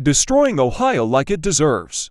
destroying Ohio like it deserves.